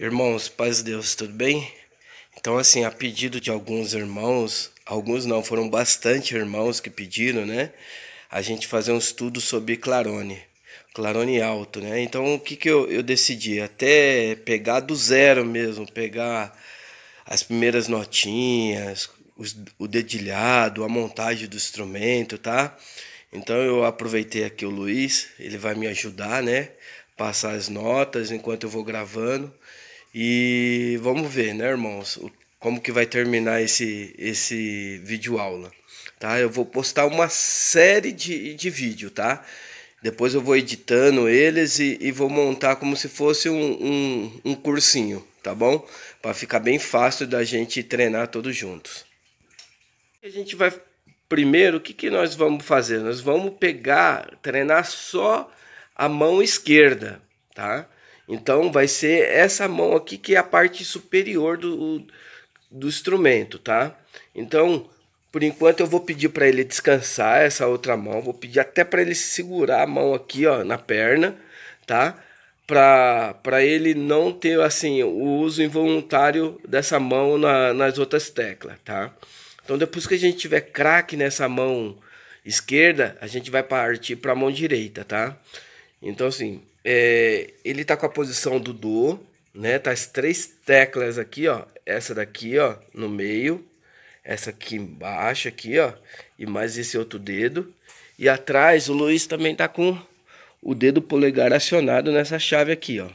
Irmãos, paz de Deus, tudo bem? Então, assim, a pedido de alguns irmãos, alguns não, foram bastante irmãos que pediram, né? A gente fazer um estudo sobre clarone, clarone alto, né? Então, o que, que eu, eu decidi? Até pegar do zero mesmo, pegar as primeiras notinhas, os, o dedilhado, a montagem do instrumento, tá? Então, eu aproveitei aqui o Luiz, ele vai me ajudar, né? Passar as notas enquanto eu vou gravando. E vamos ver, né, irmãos, como que vai terminar esse, esse vídeo aula, tá? Eu vou postar uma série de, de vídeo, tá? Depois eu vou editando eles e, e vou montar como se fosse um, um, um cursinho, tá bom? Para ficar bem fácil da gente treinar todos juntos. A gente vai primeiro, o que, que nós vamos fazer? Nós vamos pegar, treinar só a mão esquerda, tá? Então vai ser essa mão aqui que é a parte superior do, do instrumento, tá? Então, por enquanto eu vou pedir para ele descansar essa outra mão, vou pedir até para ele segurar a mão aqui, ó, na perna, tá? Para ele não ter assim o uso involuntário dessa mão na, nas outras teclas, tá? Então depois que a gente tiver craque nessa mão esquerda, a gente vai partir para a mão direita, tá? Então assim, é, ele tá com a posição do Do, né? Tá as três teclas aqui, ó. Essa daqui, ó, no meio. Essa aqui embaixo, aqui, ó. E mais esse outro dedo. E atrás o Luiz também tá com o dedo polegar acionado nessa chave aqui, ó.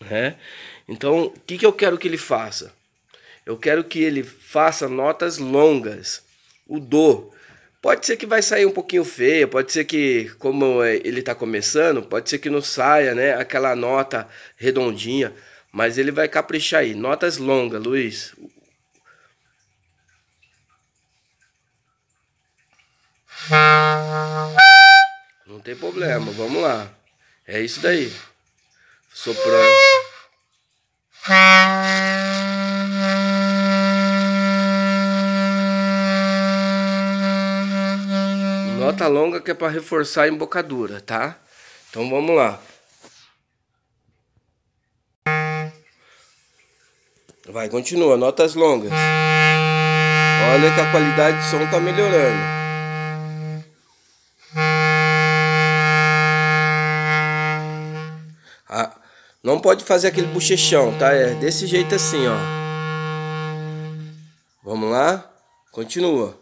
Né? Então, o que, que eu quero que ele faça? Eu quero que ele faça notas longas. O Do Pode ser que vai sair um pouquinho feia, pode ser que, como é, ele está começando, pode ser que não saia, né? Aquela nota redondinha, mas ele vai caprichar aí. Notas longas, Luiz. Não tem problema, vamos lá. É isso daí. Soprando. Nota longa que é para reforçar a embocadura, tá? Então vamos lá. Vai, continua, notas longas. Olha que a qualidade de som tá melhorando. Ah, não pode fazer aquele bochechão, tá? É desse jeito assim, ó. Vamos lá? Continua.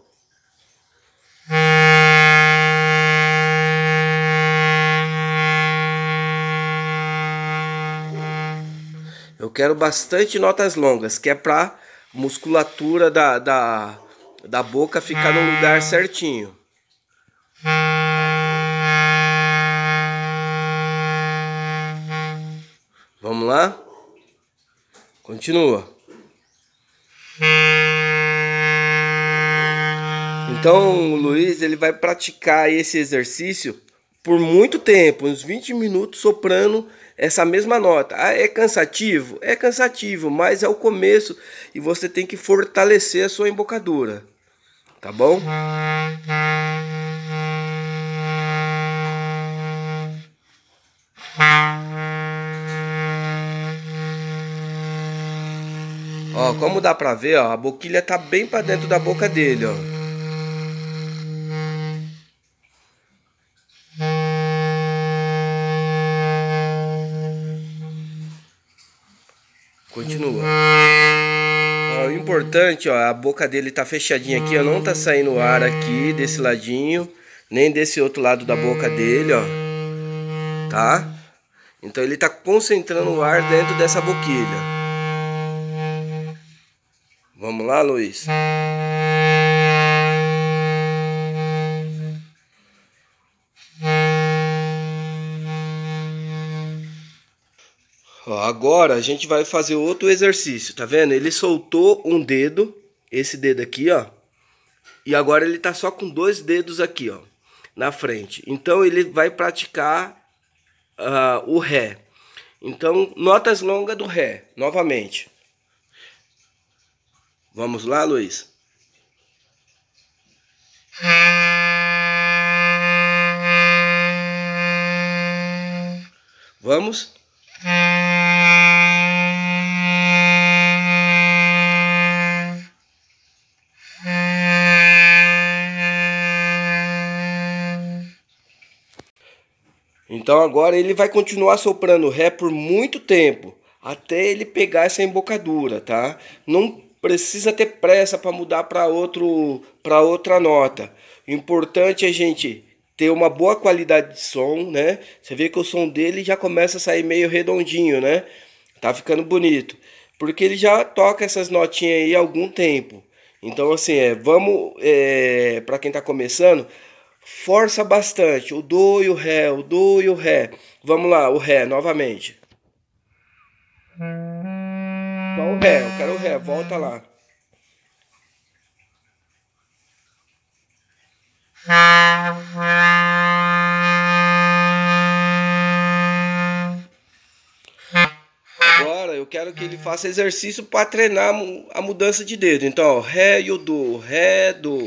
Eu quero bastante notas longas, que é pra musculatura da, da, da boca ficar no lugar certinho. Vamos lá? Continua. Então o Luiz ele vai praticar esse exercício por muito tempo, uns 20 minutos soprando essa mesma nota. Ah, é cansativo? É cansativo, mas é o começo e você tem que fortalecer a sua embocadura. Tá bom? Ó, como dá pra ver, ó, a boquilha tá bem pra dentro da boca dele, ó. Continua. Ó, o importante, ó, a boca dele tá fechadinha aqui, ó, não tá saindo ar aqui desse ladinho, nem desse outro lado da boca dele, ó. Tá? Então ele tá concentrando o ar dentro dessa boquilha. Vamos lá, Luiz? Ó, agora a gente vai fazer outro exercício, tá vendo? Ele soltou um dedo, esse dedo aqui, ó. E agora ele tá só com dois dedos aqui, ó, na frente. Então ele vai praticar uh, o Ré. Então, notas longas do Ré, novamente. Vamos lá, Luiz? Vamos? Então agora ele vai continuar soprando Ré por muito tempo, até ele pegar essa embocadura, tá? Não precisa ter pressa para mudar para outro para outra nota. O importante é a gente ter uma boa qualidade de som, né? Você vê que o som dele já começa a sair meio redondinho, né? Tá ficando bonito. Porque ele já toca essas notinhas aí há algum tempo. Então, assim, é, vamos, é, para quem tá começando, força bastante o do e o ré, o do e o ré. Vamos lá, o ré novamente. Só o ré, eu quero o ré, volta lá. Agora eu quero que ele faça exercício para treinar a mudança de dedo. Então, ó, ré e o do, ré, do.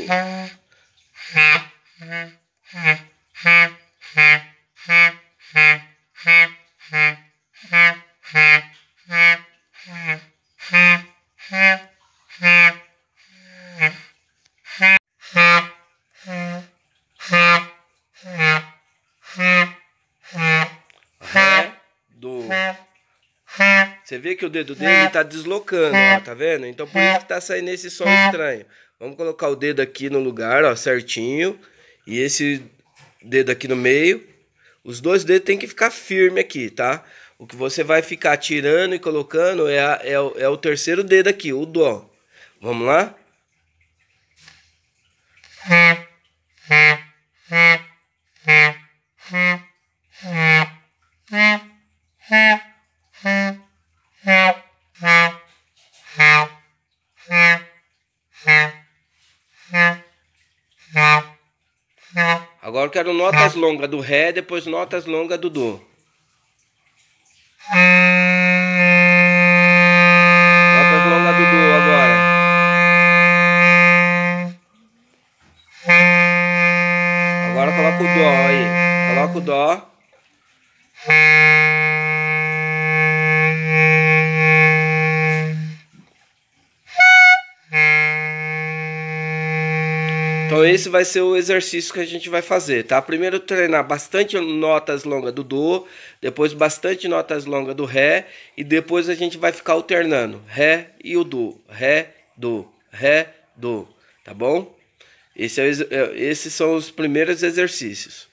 Você vê que o dedo dele está deslocando, ó, tá vendo? Então por isso que tá saindo esse som estranho. Vamos colocar o dedo aqui no lugar, ó, certinho. E esse dedo aqui no meio. Os dois dedos tem que ficar firme aqui, tá? O que você vai ficar tirando e colocando é, a, é, o, é o terceiro dedo aqui, o dó. Vamos lá? Agora quero notas longas do Ré, depois notas longas do Dó. Notas longas do Dó agora. Agora coloca o Dó aí. Coloca o Dó. Então esse vai ser o exercício que a gente vai fazer, tá? Primeiro treinar bastante notas longas do Do, depois bastante notas longas do Ré e depois a gente vai ficar alternando Ré e o Do, Ré, Do, Ré, Do, tá bom? Esse é, é esses são os primeiros exercícios.